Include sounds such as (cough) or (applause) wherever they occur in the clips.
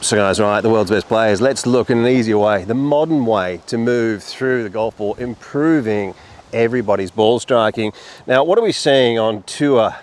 So guys, right, the world's best players, let's look in an easier way, the modern way to move through the golf ball, improving everybody's ball striking. Now, what are we seeing on tour?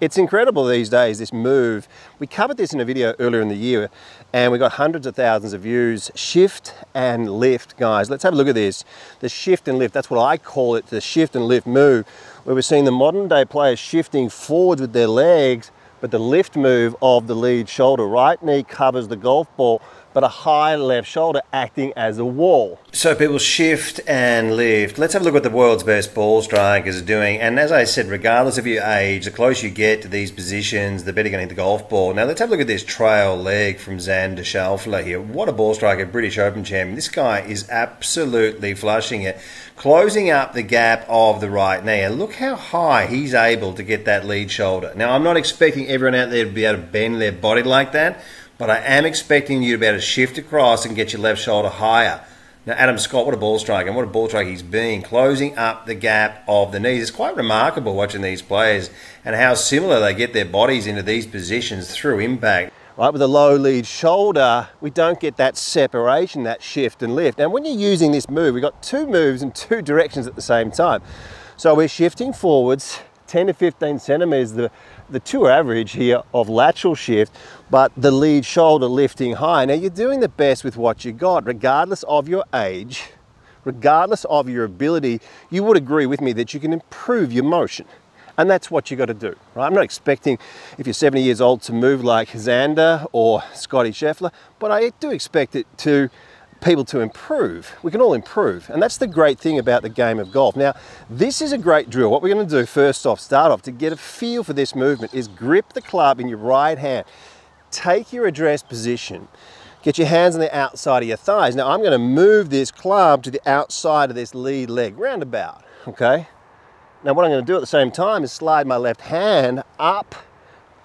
It's incredible these days, this move. We covered this in a video earlier in the year and we got hundreds of thousands of views. Shift and lift, guys. Let's have a look at this. The shift and lift, that's what I call it, the shift and lift move, where we're seeing the modern day players shifting forwards with their legs but the lift move of the lead shoulder, right knee covers the golf ball, but a high left shoulder acting as a wall. So people shift and lift. Let's have a look at the world's best ball strikers are doing. And as I said, regardless of your age, the closer you get to these positions, the better you're going to hit the golf ball. Now let's have a look at this trail leg from Xander Schauffele here. What a ball striker, British Open champion. This guy is absolutely flushing it, closing up the gap of the right knee. And look how high he's able to get that lead shoulder. Now I'm not expecting everyone out there to be able to bend their body like that but I am expecting you to be able to shift across and get your left shoulder higher. Now, Adam Scott, what a ball striker, and what a ball striker he's been, closing up the gap of the knees. It's quite remarkable watching these players and how similar they get their bodies into these positions through impact. Right, with a low lead shoulder, we don't get that separation, that shift and lift. And when you're using this move, we've got two moves in two directions at the same time. So we're shifting forwards, 10 to 15 centimeters, the, the tour average here of lateral shift, but the lead shoulder lifting high. Now you're doing the best with what you got, regardless of your age, regardless of your ability, you would agree with me that you can improve your motion. And that's what you got to do, right? I'm not expecting if you're 70 years old to move like Xander or Scottie Scheffler, but I do expect it to people to improve. We can all improve. And that's the great thing about the game of golf. Now, this is a great drill. What we're going to do first off, start off, to get a feel for this movement is grip the club in your right hand. Take your address position. Get your hands on the outside of your thighs. Now, I'm going to move this club to the outside of this lead leg, roundabout, okay? Now, what I'm going to do at the same time is slide my left hand up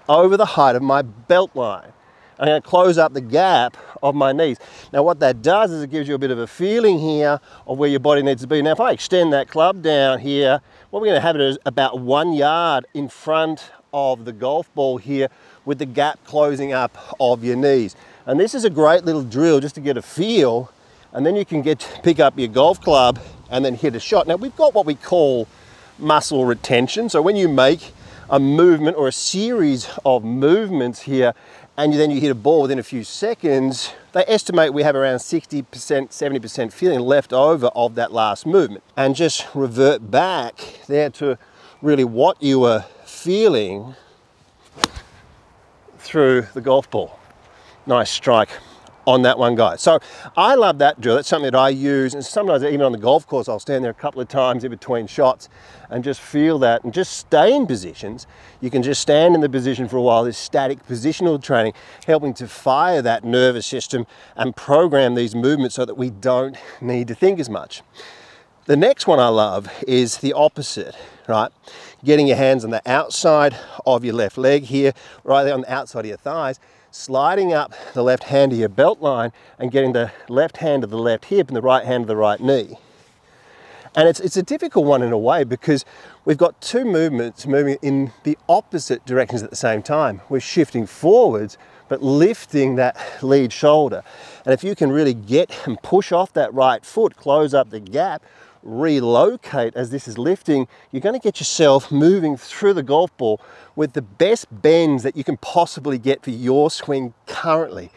over the height of my belt line. I'm to close up the gap of my knees. Now what that does is it gives you a bit of a feeling here of where your body needs to be. Now if I extend that club down here, what we're going to have it is about one yard in front of the golf ball here with the gap closing up of your knees. And this is a great little drill just to get a feel and then you can get pick up your golf club and then hit a shot. Now we've got what we call muscle retention. So when you make a movement or a series of movements here and then you hit a ball within a few seconds, they estimate we have around 60%, 70% feeling left over of that last movement. And just revert back there to really what you were feeling through the golf ball. Nice strike on that one guy. So I love that drill. That's something that I use. And sometimes even on the golf course, I'll stand there a couple of times in between shots and just feel that and just stay in positions. You can just stand in the position for a while. This static positional training, helping to fire that nervous system and program these movements so that we don't (laughs) need to think as much. The next one I love is the opposite, right? Getting your hands on the outside of your left leg here, right there on the outside of your thighs, sliding up the left hand of your belt line and getting the left hand of the left hip and the right hand of the right knee. And it's, it's a difficult one in a way because we've got two movements moving in the opposite directions at the same time. We're shifting forwards, but lifting that lead shoulder. And if you can really get and push off that right foot, close up the gap, relocate as this is lifting, you're going to get yourself moving through the golf ball with the best bends that you can possibly get for your swing currently.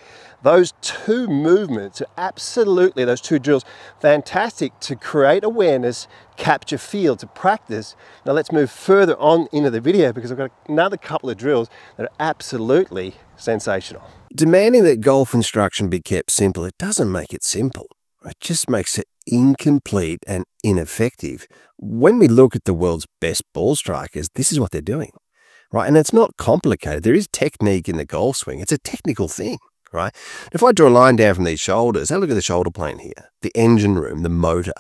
Those two movements are absolutely, those two drills, fantastic to create awareness, capture feel, to practice. Now let's move further on into the video because I've got another couple of drills that are absolutely sensational. Demanding that golf instruction be kept simple, it doesn't make it simple. It just makes it incomplete and ineffective. When we look at the world's best ball strikers, this is what they're doing, right? And it's not complicated. There is technique in the golf swing. It's a technical thing, right? If I draw a line down from these shoulders, have a look at the shoulder plane here, the engine room, the motor.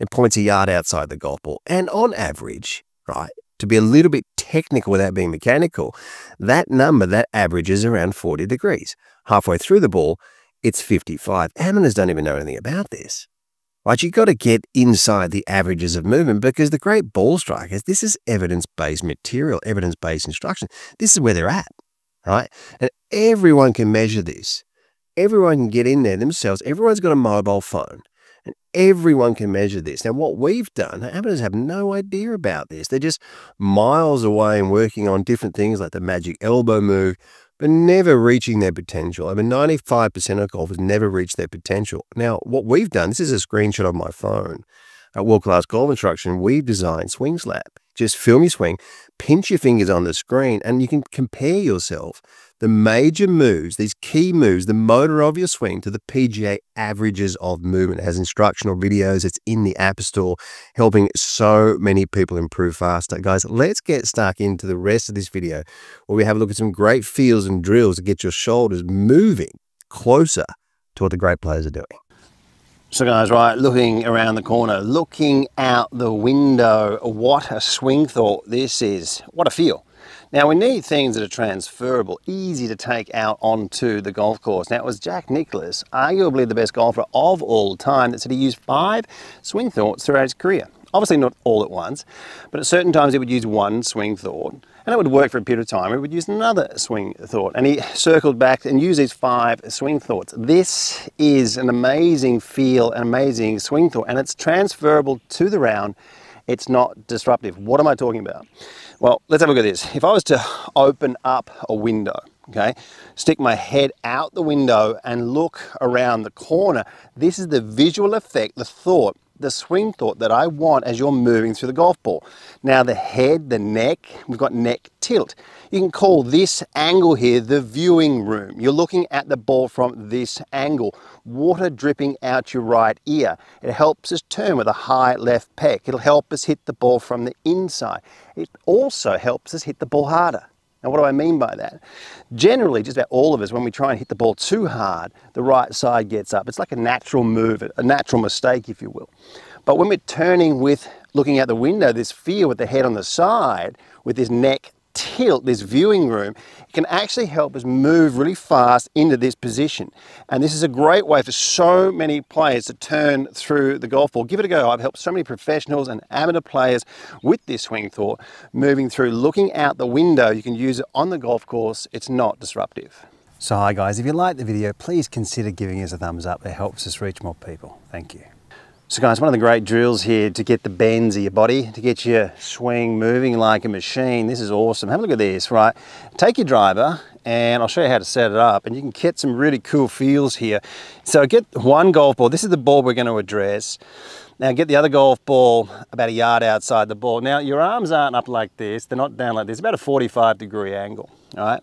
It points a yard outside the golf ball. And on average, right, to be a little bit technical without being mechanical, that number, that average is around 40 degrees. Halfway through the ball, it's 55. Amateurs don't even know anything about this. Right, you've got to get inside the averages of movement because the great ball strikers, this is evidence-based material, evidence-based instruction. This is where they're at, right? And everyone can measure this. everyone can get in there themselves. Everyone's got a mobile phone. And everyone can measure this. Now, what we've done, the amateurs have no idea about this. They're just miles away and working on different things like the magic elbow move, but never reaching their potential. I mean, 95% of golfers never reach their potential. Now, what we've done, this is a screenshot of my phone. At World Class Golf Instruction, we've designed Swing Slap. Just film your swing, pinch your fingers on the screen, and you can compare yourself the major moves, these key moves, the motor of your swing to the PGA averages of movement. It has instructional videos. It's in the App Store, helping so many people improve faster. Guys, let's get stuck into the rest of this video where we have a look at some great feels and drills to get your shoulders moving closer to what the great players are doing. So guys, right, looking around the corner, looking out the window, what a swing thought this is. What a feel. Now we need things that are transferable, easy to take out onto the golf course. Now it was Jack Nicklaus, arguably the best golfer of all time, that said he used five swing thoughts throughout his career. Obviously not all at once, but at certain times he would use one swing thought and it would work for a period of time. He would use another swing thought and he circled back and used these five swing thoughts. This is an amazing feel, an amazing swing thought and it's transferable to the round. It's not disruptive. What am I talking about? Well, let's have a look at this. If I was to open up a window, okay, stick my head out the window and look around the corner, this is the visual effect, the thought the swing thought that I want as you're moving through the golf ball. Now the head, the neck, we've got neck tilt. You can call this angle here the viewing room. You're looking at the ball from this angle. Water dripping out your right ear. It helps us turn with a high left pec. It'll help us hit the ball from the inside. It also helps us hit the ball harder. Now, what do I mean by that? Generally, just about all of us, when we try and hit the ball too hard, the right side gets up. It's like a natural move, a natural mistake, if you will. But when we're turning with looking out the window, this fear with the head on the side, with this neck tilt, this viewing room, it can actually help us move really fast into this position. And this is a great way for so many players to turn through the golf ball. Give it a go. I've helped so many professionals and amateur players with this swing thought, moving through, looking out the window. You can use it on the golf course. It's not disruptive. So hi guys, if you liked the video, please consider giving us a thumbs up. It helps us reach more people. Thank you. So guys, one of the great drills here to get the bends of your body, to get your swing moving like a machine. This is awesome. Have a look at this, right? Take your driver and I'll show you how to set it up and you can get some really cool feels here. So get one golf ball. This is the ball we're going to address. Now get the other golf ball about a yard outside the ball. Now your arms aren't up like this. They're not down like this. About a 45 degree angle, all right?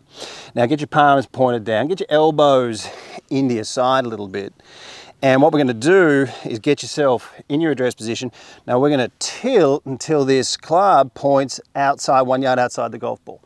Now get your palms pointed down. Get your elbows into your side a little bit. And what we're gonna do is get yourself in your address position. Now we're gonna tilt until this club points outside, one yard outside the golf ball.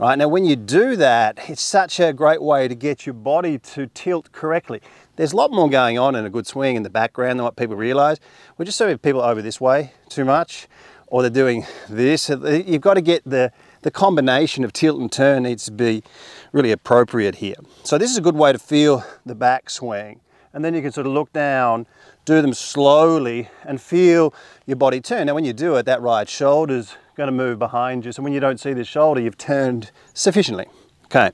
Right, now when you do that, it's such a great way to get your body to tilt correctly. There's a lot more going on in a good swing in the background than what people realize. We're just seeing people over this way too much, or they're doing this. Uh, you've got to get the, the combination of tilt and turn needs to be really appropriate here. So this is a good way to feel the back swing and then you can sort of look down, do them slowly and feel your body turn. Now when you do it, that right shoulder's gonna move behind you. So when you don't see the shoulder, you've turned sufficiently. Okay,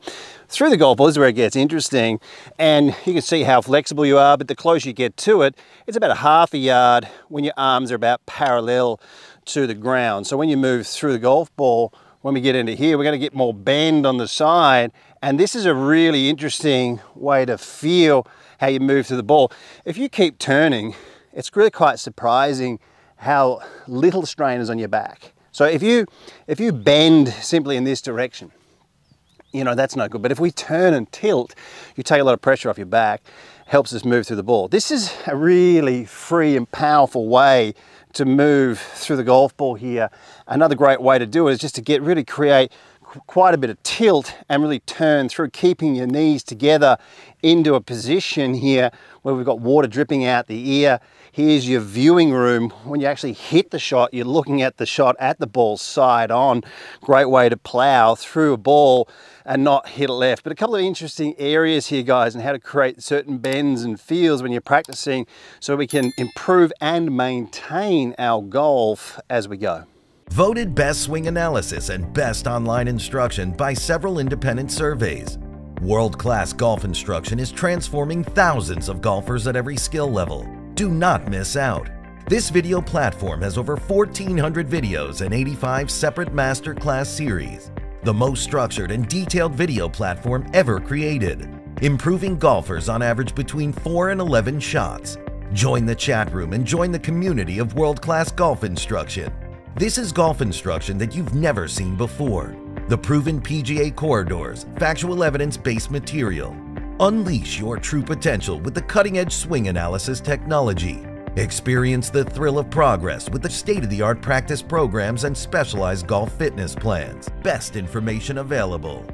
through the golf ball is where it gets interesting and you can see how flexible you are, but the closer you get to it, it's about a half a yard when your arms are about parallel to the ground. So when you move through the golf ball, when we get into here, we're gonna get more bend on the side. And this is a really interesting way to feel how you move through the ball. If you keep turning, it's really quite surprising how little strain is on your back. So if you, if you bend simply in this direction, you know, that's no good. But if we turn and tilt, you take a lot of pressure off your back, helps us move through the ball. This is a really free and powerful way to move through the golf ball here. Another great way to do it is just to get really create quite a bit of tilt and really turn through, keeping your knees together into a position here where we've got water dripping out the ear. Here's your viewing room. When you actually hit the shot, you're looking at the shot at the ball side on. Great way to plow through a ball and not hit it left. But a couple of interesting areas here, guys, and how to create certain bends and feels when you're practicing so we can improve and maintain our golf as we go. Voted Best Swing Analysis and Best Online Instruction by several independent surveys. World-class golf instruction is transforming thousands of golfers at every skill level. Do not miss out. This video platform has over 1,400 videos and 85 separate masterclass series. The most structured and detailed video platform ever created, improving golfers on average between 4 and 11 shots. Join the chat room and join the community of world-class golf instruction. This is golf instruction that you've never seen before. The proven PGA corridors, factual evidence-based material. Unleash your true potential with the cutting-edge swing analysis technology. Experience the thrill of progress with the state-of-the-art practice programs and specialized golf fitness plans. Best information available.